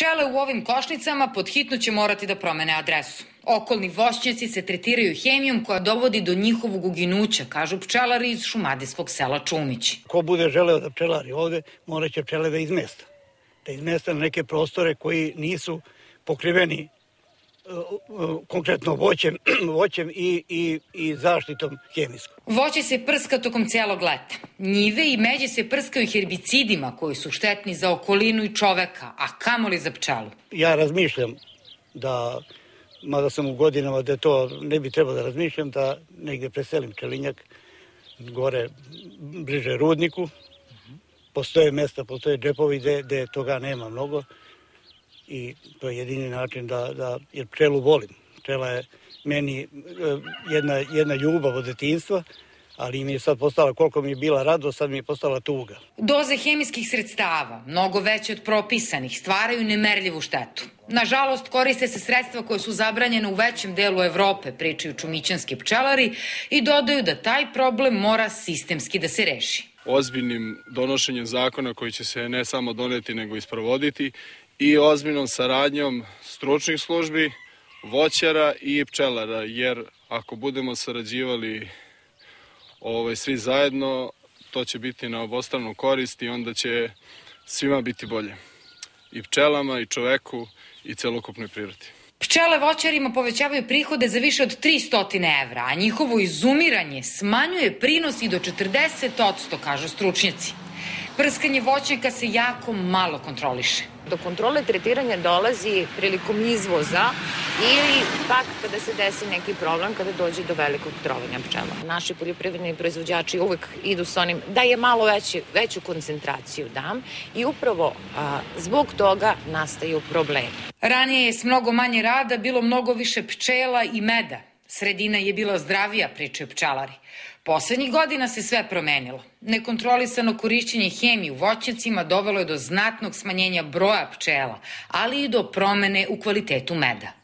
Pčele u ovim košnicama pod hitno će morati da promene adresu. Okolni voćnjaci se tretiraju hemijom koja dovodi do njihovog uginuća, kažu pčelari iz šumadijskog sela Čumić. Ko bude želeo da pčelari ovde, moraće pčele da izmesta. Da izmesta na neke prostore koji nisu pokriveni konkretno voćem, voćem i, i, i zaštitom hemijskom. Voće se prska tokom celog leta. Njive i međe se prskaju herbicidima koji su štetni za okolinu i čoveka, a kamoli za pčelu. Ja razmišljam da, mada sam u godinama da to ne bi trebao da razmišljam, da negde preselim pčelinjak gore bliže rudniku. Postoje mesta, postoje džepovi gde, gde toga nema mnogo i to je jedini način da, da jer pčelu volim. Pčela je meni e, jedna, jedna ljubav od detinstva, ali mi je sad postala, koliko mi je bila radost, sad mi je postala tuga. Doze hemijskih sredstava, mnogo veće od propisanih, stvaraju nemerljivu štetu. Nažalost, koriste se sredstva koje su zabranjene u većem delu Evrope, pričaju čumićanski pčelari, i dodaju da taj problem mora sistemski da se reši. Ozbiljnim donošenjem zakona koji će se ne samo doneti, nego i sprovoditi i ozbiljnom saradnjom stručnih službi, voćara i pčelara, jer ako budemo sarađivali ovaj, svi zajedno, to će biti na obostranu korist i onda će svima biti bolje. I pčelama, i čoveku, i celokupnoj prirodi. Pčele voćarima povećavaju prihode za više od 300 evra, a njihovo izumiranje smanjuje prinos i do 40%, kažu stručnjaci. Prskanje voćnjaka se jako malo kontroliše. Do kontrole tretiranja dolazi prilikom izvoza ili pak kada se desi neki problem kada dođe do velikog trovanja pčela. Naši poljoprivredni proizvođači uvek idu sa onim da je malo veći, veću koncentraciju dam i upravo a, zbog toga nastaju problemi. Ranije je s mnogo manje rada bilo mnogo više pčela i meda. Sredina je bila zdravija, pričaju pčelari. Poslednjih godina se sve promenilo. Nekontrolisano korišćenje hemije u voćnjacima dovelo je do znatnog smanjenja broja pčela, ali i do promene u kvalitetu meda.